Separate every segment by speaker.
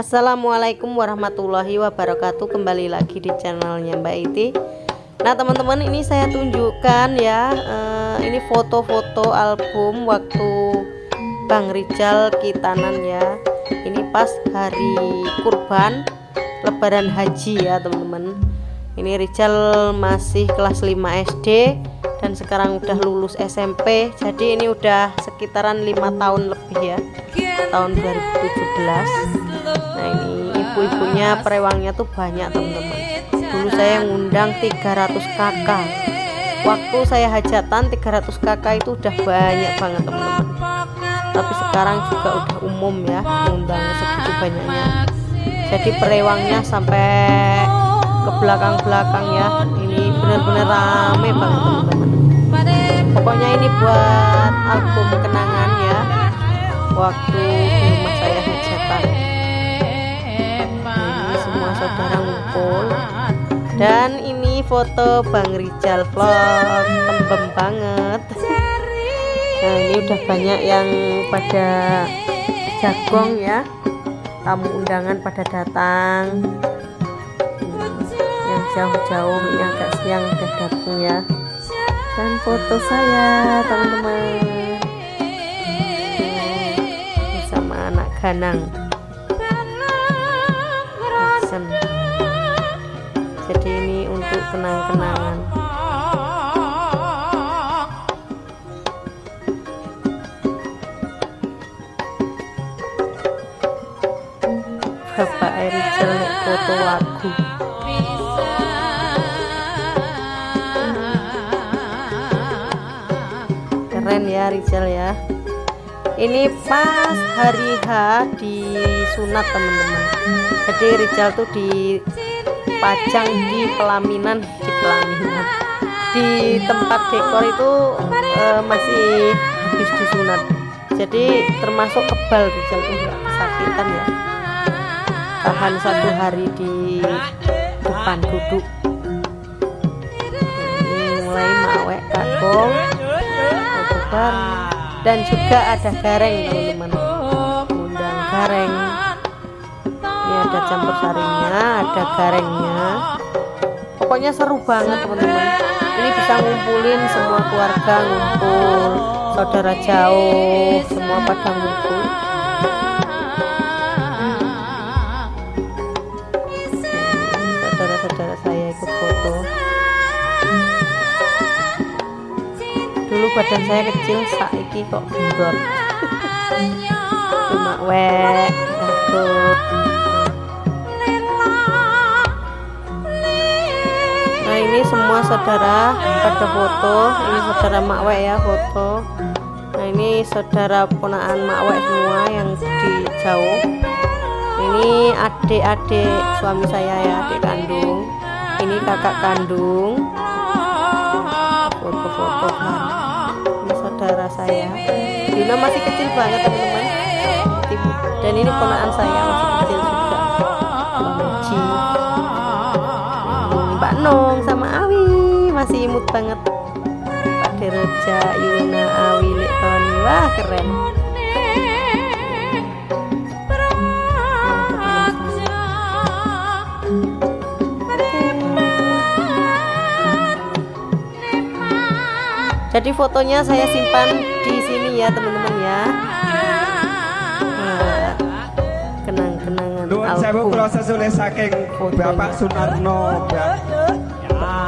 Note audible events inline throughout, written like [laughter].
Speaker 1: Assalamualaikum warahmatullahi wabarakatuh. Kembali lagi di channelnya Mbak Iti. Nah teman-teman ini saya tunjukkan ya uh, Ini foto-foto album waktu Bang Rijal Kitanan ya. Ini pas hari kurban Lebaran haji ya teman-teman. Ini Rijal masih kelas 5 SD Dan sekarang udah lulus SMP Jadi ini udah sekitaran lima tahun lebih ya Tahun 2017 nah ini ibu-ibunya perewangnya tuh banyak teman-teman. Dulu saya ngundang 300 kakak. Waktu saya hajatan 300 kakak itu udah banyak banget teman-teman. Tapi sekarang juga udah umum ya ngundang segitu banyaknya. Jadi perewangnya sampai ke belakang-belakang ya. Ini bener-bener rame banget teman-teman. Pokoknya ini buat album kenangan ya. Waktu di rumah saya hajatan saudara ngumpul dan ini foto Bang Rijal vlog. Tembem banget. Nah ini udah banyak yang pada jagong ya. Tamu undangan pada datang. Yang jauh-jauh ini agak siang udah datang ya. Dan foto saya teman-teman. Bersama anak ganang kenang-kenangan. Bapak Rijal foto lagu. Keren ya Rijal ya. Ini pas hari H di sunat teman-teman. Jadi Rijal tuh dipajang di pelaminan di pelaminan. Di tempat dekor itu e, masih habis disunat. Jadi termasuk kebal Rijal tuh nggak kesakitan ya. Tahan satu hari di depan duduk. Ini mulai mawek kagong dan juga ada gareng teman-teman. Undang gareng ada campur sarinya ada garengnya. Pokoknya seru banget teman-teman. Ini bisa ngumpulin semua keluarga ngumpul. Saudara jauh semua pada ngumpul. Saudara-saudara saya ikut foto. Dulu badan saya kecil saiki kok gendor [laughs] cuma wek takut ini semua saudara pada foto. Ini saudara makwek ya foto. Nah ini saudara ponaan makwek semua yang di jauh. Ini adik-adik suami saya ya adik kandung. Ini kakak kandung. Foto-foto ini saudara saya. Dina masih kecil banget teman-teman. Dan ini ponaan saya masih kecil juga. Mbak Nong sama masih imut banget. Pak Deroja Yuna Awi Tony wah keren. Jadi fotonya saya simpan di sini ya teman-teman ya. Nah, kenang-kenangan album
Speaker 2: proses oleh saking Bapak Sunarno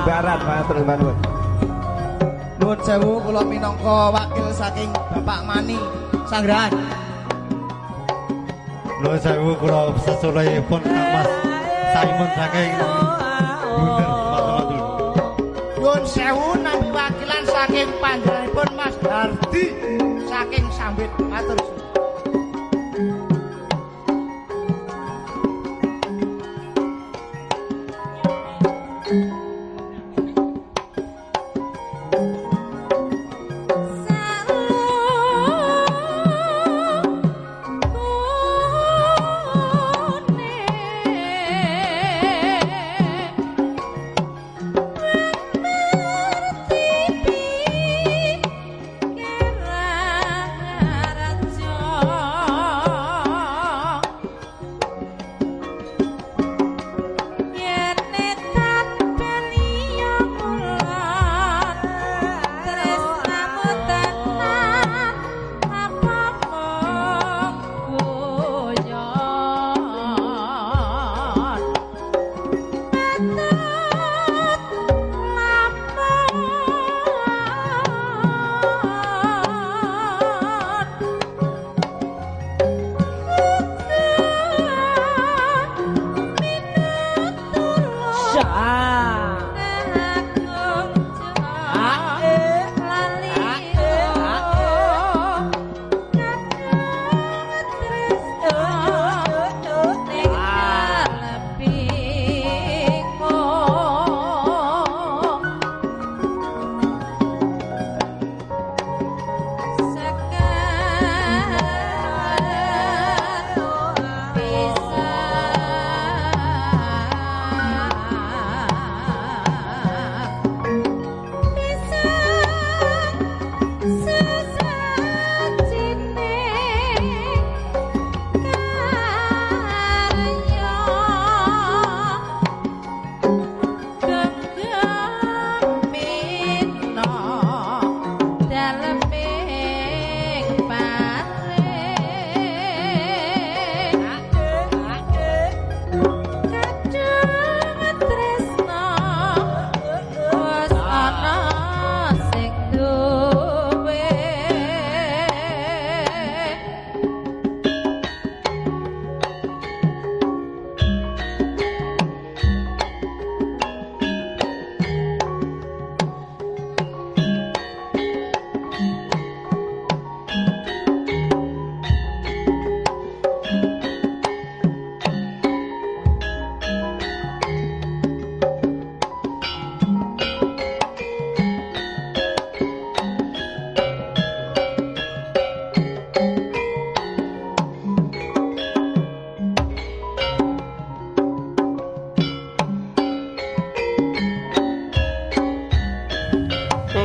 Speaker 2: Barat Pak. Teman-teman
Speaker 3: Nuwun sewu kula minangka wakil saking Bapak Mani Sanggrahan.
Speaker 4: Nuwun sewu kula sesulehipun Kang Mas Simon saking Bunder
Speaker 3: Nuwun sewu nampi wakilan saking panjenenganipun Mas Dardi saking Sambit matur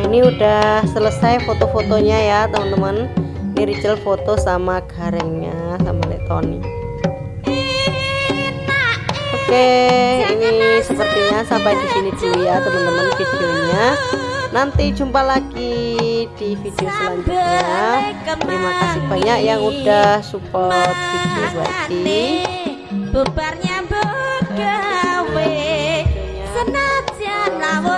Speaker 1: udah selesai foto-fotonya ya teman-teman. Ini Rachel foto sama garengnya sama Letoni oke ini sepertinya sampai di sini dulu ya teman-teman videonya. Nanti jumpa lagi di video selanjutnya. Terima kasih banyak yang udah support video Bati
Speaker 5: bubarnya begawe. Senajan lawo